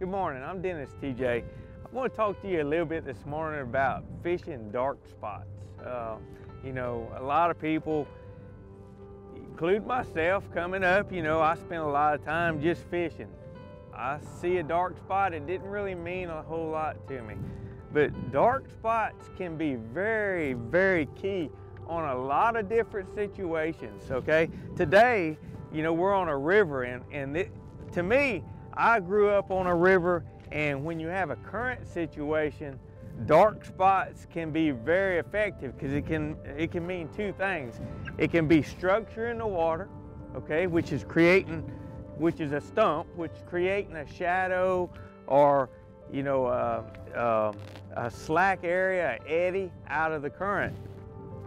Good morning, I'm Dennis Tietje. I want to talk to you a little bit this morning about fishing dark spots. Uh, you know, a lot of people, include myself coming up, you know, I spent a lot of time just fishing. I see a dark spot, it didn't really mean a whole lot to me. But dark spots can be very, very key on a lot of different situations, okay? Today, you know, we're on a river and, and it, to me, I grew up on a river and when you have a current situation, dark spots can be very effective because it can, it can mean two things. It can be structure in the water, okay, which is creating, which is a stump, which creating a shadow or, you know, uh, uh, a slack area, eddy out of the current.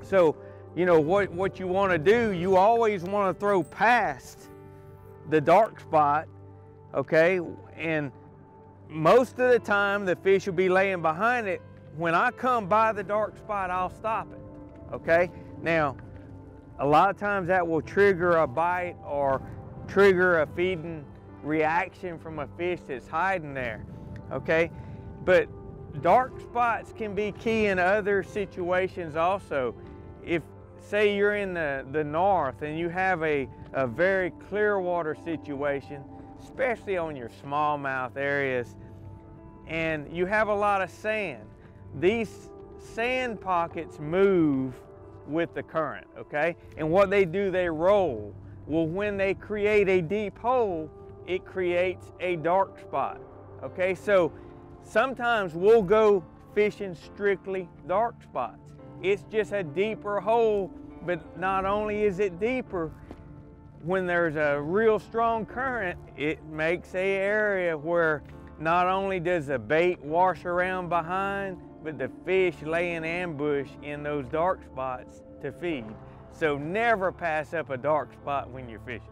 So, you know, what, what you want to do, you always want to throw past the dark spot, okay? And most of the time, the fish will be laying behind it. When I come by the dark spot, I'll stop it, okay? Now, a lot of times that will trigger a bite or trigger a feeding reaction from a fish that's hiding there, okay? But dark spots can be key in other situations also. If say you're in the, the north and you have a, a very clear water situation, especially on your smallmouth areas, and you have a lot of sand. These sand pockets move with the current, okay? And what they do, they roll. Well, when they create a deep hole, it creates a dark spot, okay? So sometimes we'll go fishing strictly dark spots. It's just a deeper hole, but not only is it deeper, when there's a real strong current, it makes a area where not only does the bait wash around behind, but the fish lay in ambush in those dark spots to feed. So never pass up a dark spot when you're fishing.